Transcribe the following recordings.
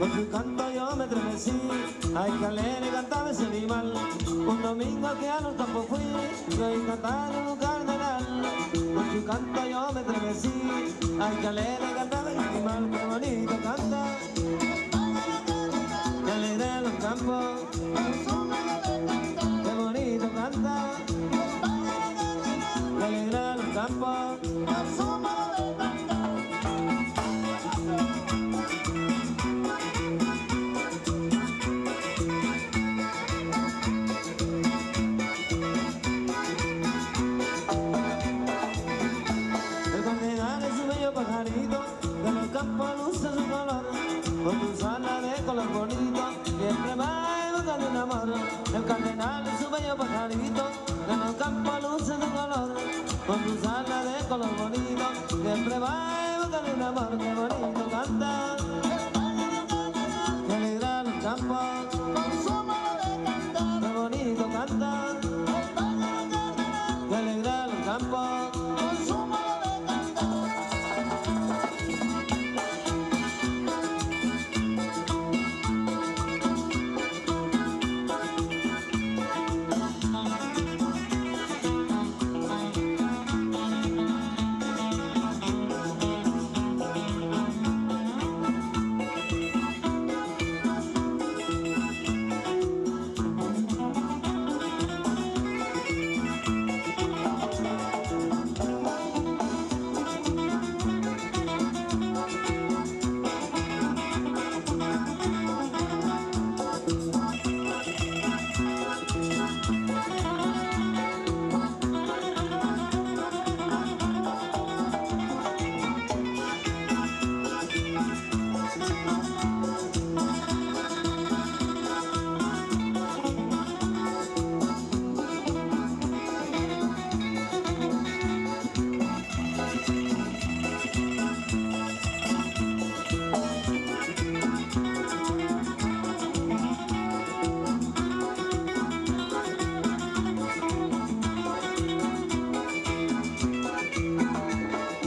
Con su canto yo me estremecí, ay que alegre cantaba ese animal. Un domingo que a los campos fui, yo a cantar un cardenal. Con su canto yo me estremecí, ay que alegre cantaba ese animal. Qué bonito canta, que alegre los campos. Qué bonito canta, con tu sala de color bonito, siempre va en busca de un amor. El cardenal es un bello pajarito, de los campos luce su color, con tu sala de color bonito, siempre va en de un amor. Qué bonito canta, que alegra los campos, qué bonito canta, que alegra los campos.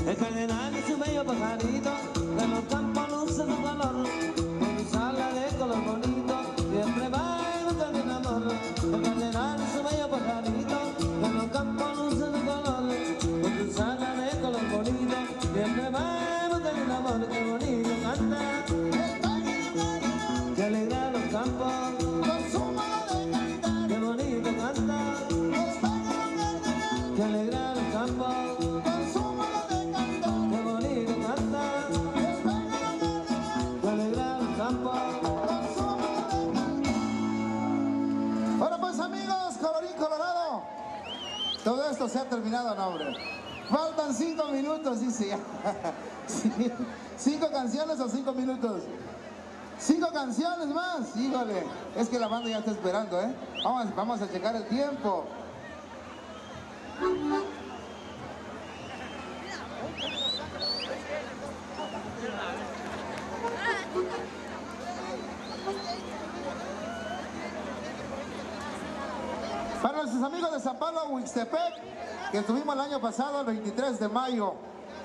El cardenal es un bello pajarito, de los campos luce su color, todo esto se ha terminado, no hombre. Faltan cinco minutos, dice ya. Cinco canciones o cinco minutos. Cinco canciones más, híjole. Es que la banda ya está esperando, ¿eh? Vamos, vamos a checar el tiempo. Nuestros amigos de San Pablo, Huixtepec, que estuvimos el año pasado, el 23 de mayo.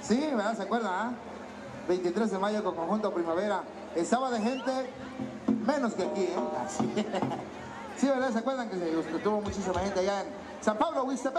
Sí, ¿verdad? ¿Se acuerdan? ah? 23 de mayo con Conjunto Primavera. Estaba de gente menos que aquí, ¿eh? Sí, ¿verdad? ¿Se acuerdan que se- tuvo muchísima gente allá en San Pablo, Huixtepec?